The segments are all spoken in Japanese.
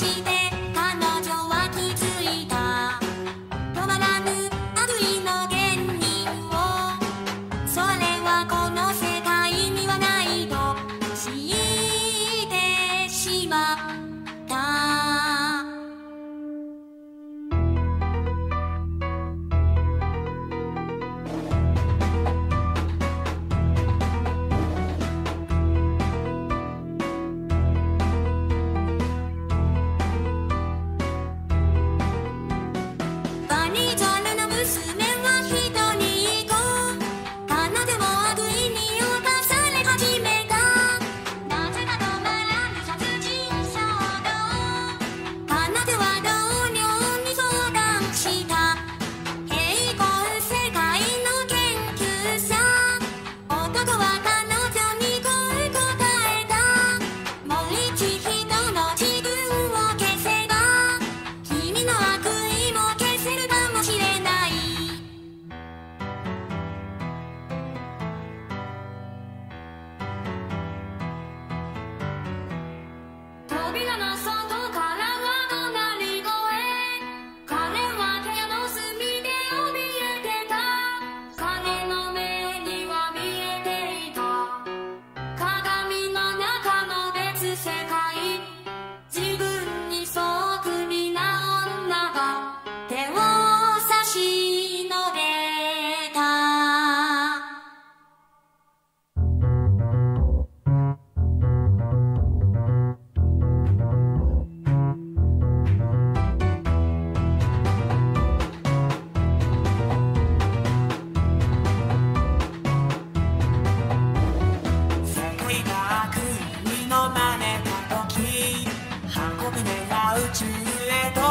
して no son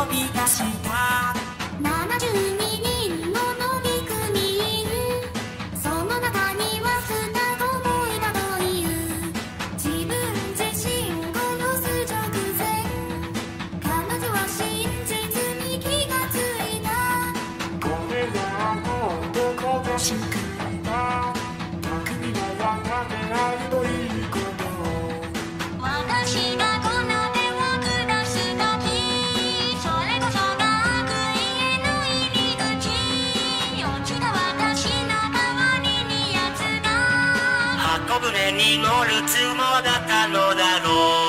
nome da. れに乗るつもだったのだろう。